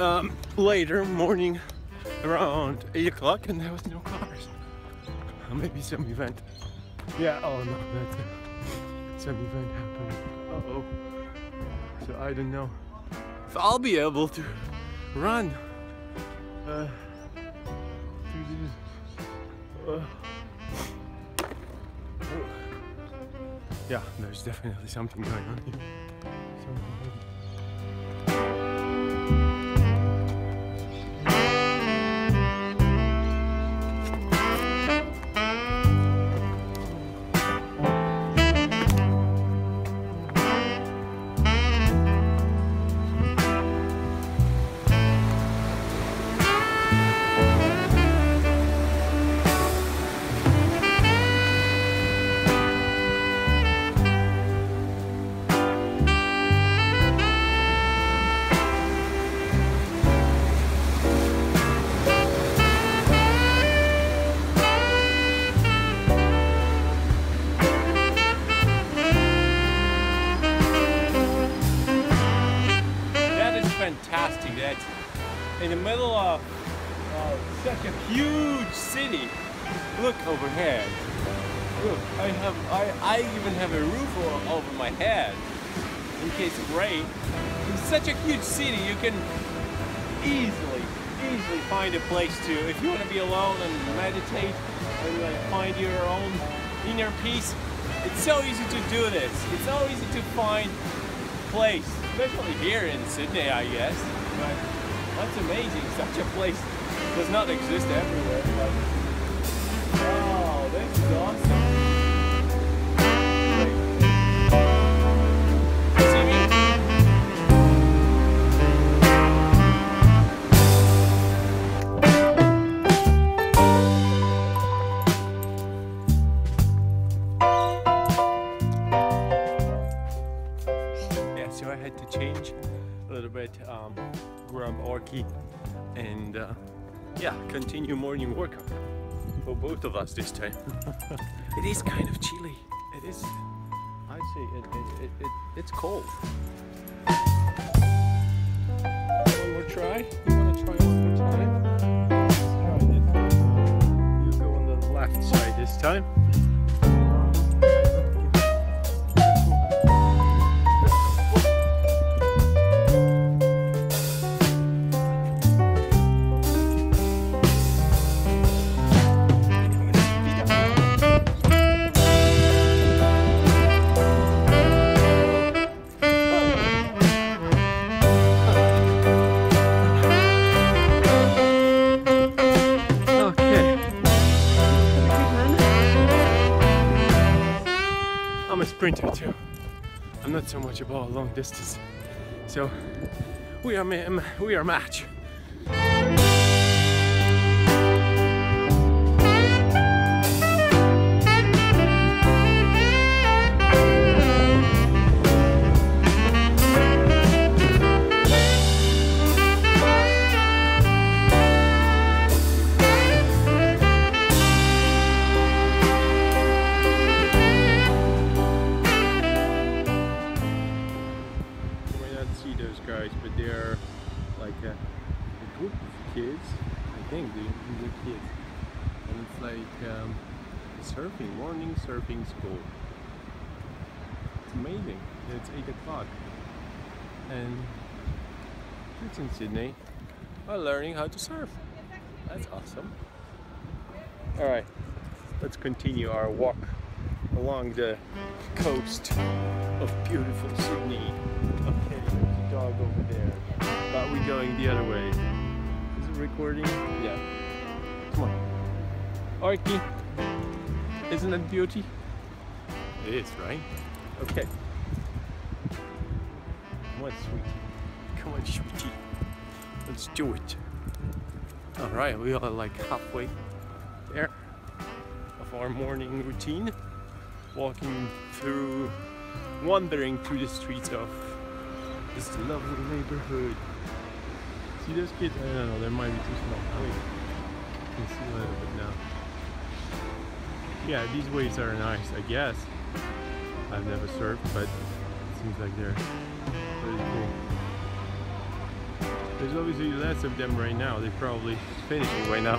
um, later morning around 8 o'clock and there was no cars. Or maybe some event. Yeah, oh no, that's it. Some event happening. Uh oh. So I don't know if I'll be able to run uh. Uh, yeah, there's definitely something going on here. Uh, such a huge city. Look overhead. Look, I have I, I even have a roof over my head in case of rain. In such a huge city, you can easily, easily find a place to if you want to be alone and meditate and like find your own inner peace. It's so easy to do this. It's so easy to find place, especially here in Sydney, I guess. But that's amazing. Such a place does not exist everywhere. Wow, this is awesome. A little bit, um, grab Orky and uh, yeah, continue morning workout for both of us this time. it is kind of chilly. It is, I see it, it, it, it, it's cold. Sprinter too. I'm not so much about long distance. So we are we are match. Surfing morning surfing school. It's amazing. It's eight o'clock, and kids in Sydney are learning how to surf. That's awesome. All right, let's continue our walk along the coast of beautiful Sydney. Okay, there's a dog over there. But we're going the other way. Is it recording? Yeah. Come on. Arky. Isn't that beauty? It is, right? Okay. Come on, sweetie. Come on, sweetie. Let's do it. Alright, we are like halfway there of our morning routine. Walking through wandering through the streets of this lovely neighborhood. See those kids? I don't know, they might be too small. Wait, you can see a little bit now. Yeah, these waves are nice, I guess. I've never surfed, but it seems like they're pretty cool. There's obviously less of them right now. They're probably finishing right now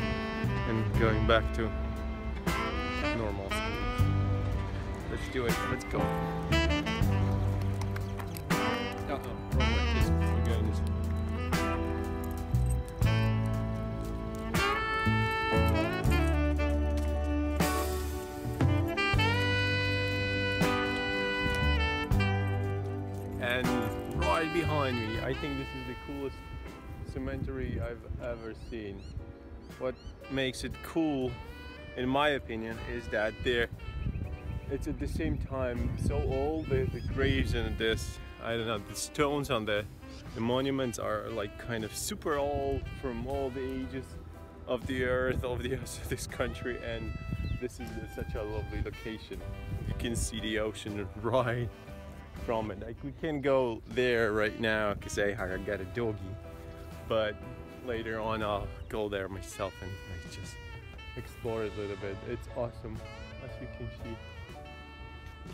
and going back to normal. Let's do it. Let's go. Uh-oh, oh, wrong I think this is the coolest cemetery I've ever seen. What makes it cool, in my opinion, is that there it's at the same time so old the, the graves and this I don't know the stones on the the monuments are like kind of super old from all the ages of the earth of the earth of this country and this is such a lovely location you can see the ocean right like we can go there right now because I, I got a doggy. But later on I'll go there myself and like, just explore it a little bit. It's awesome as you can see.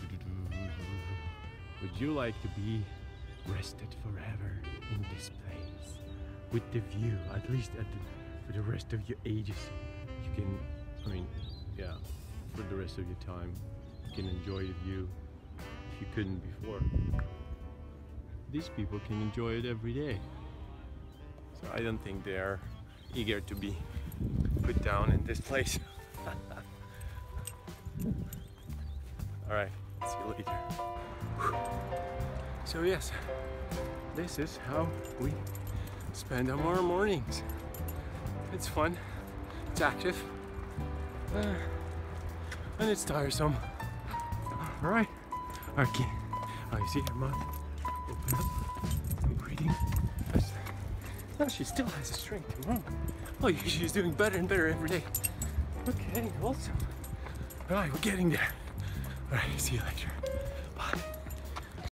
Would you like to be rested forever in this place? With the view, at least at the, for the rest of your ages? You can, I mean, yeah, for the rest of your time, you can enjoy the view you couldn't before. These people can enjoy it every day. So I don't think they are eager to be put down in this place. All right, see you later. So yes, this is how we spend our mornings. It's fun, it's active, uh, and it's tiresome. All right, okay. Oh, you see her mouth open up, and breathing. No, she still has the strength. Oh, she's doing better and better every day. Okay, awesome. All right, we're getting there. All right, see you later.